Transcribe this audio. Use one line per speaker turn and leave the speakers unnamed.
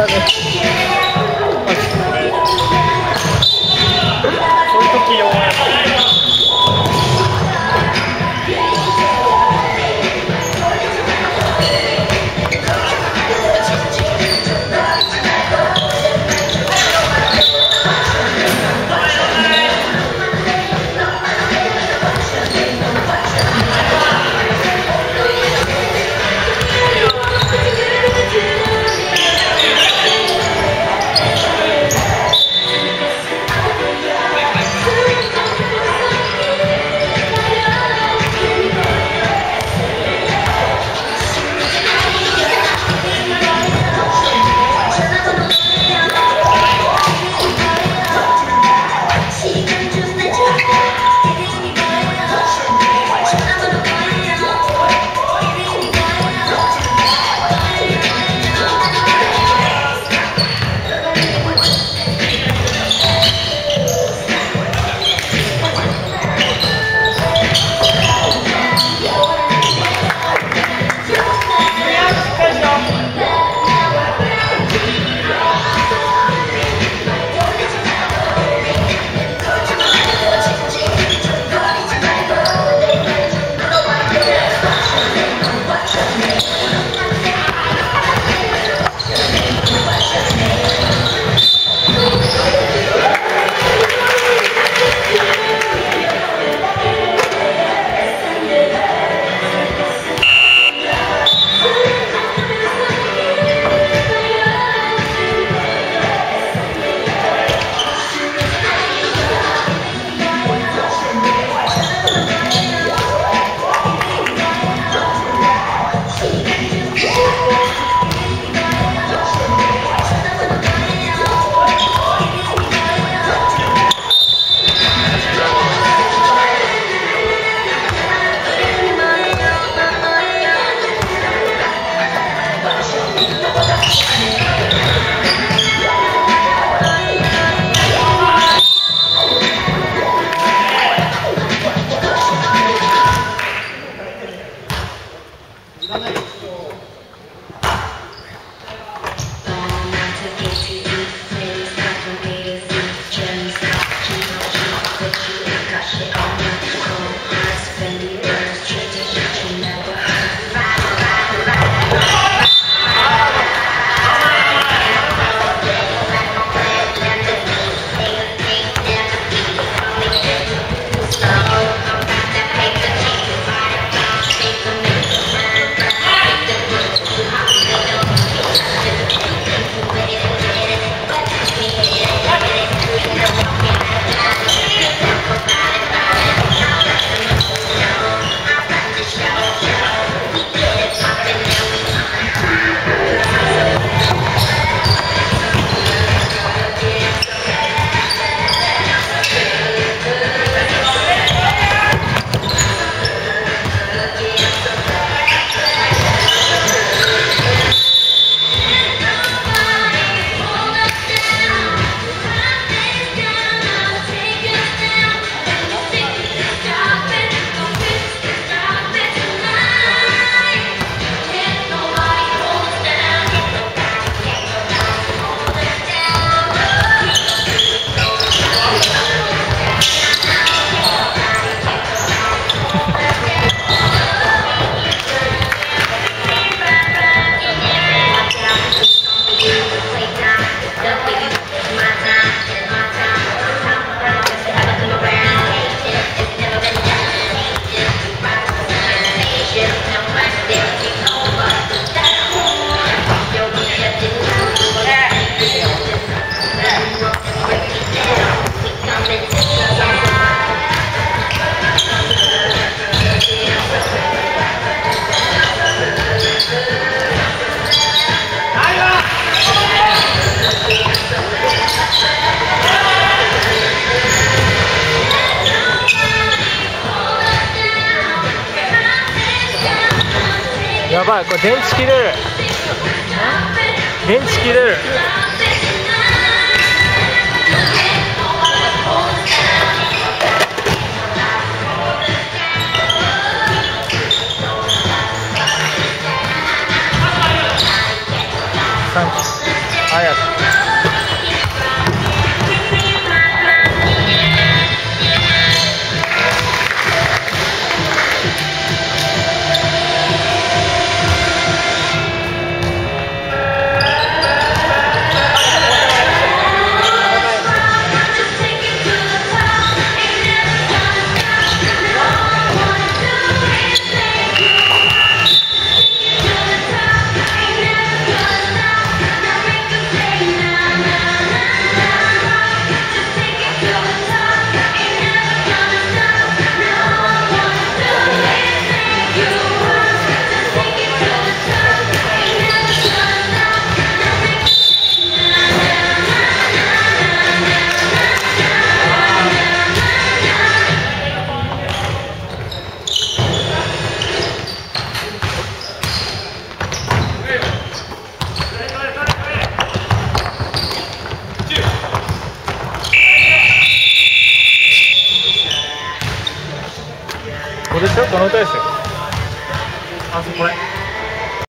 হবে ばいこれ電池切れる電池切れるサンキュ
この歌ですよ。
あそうこれ。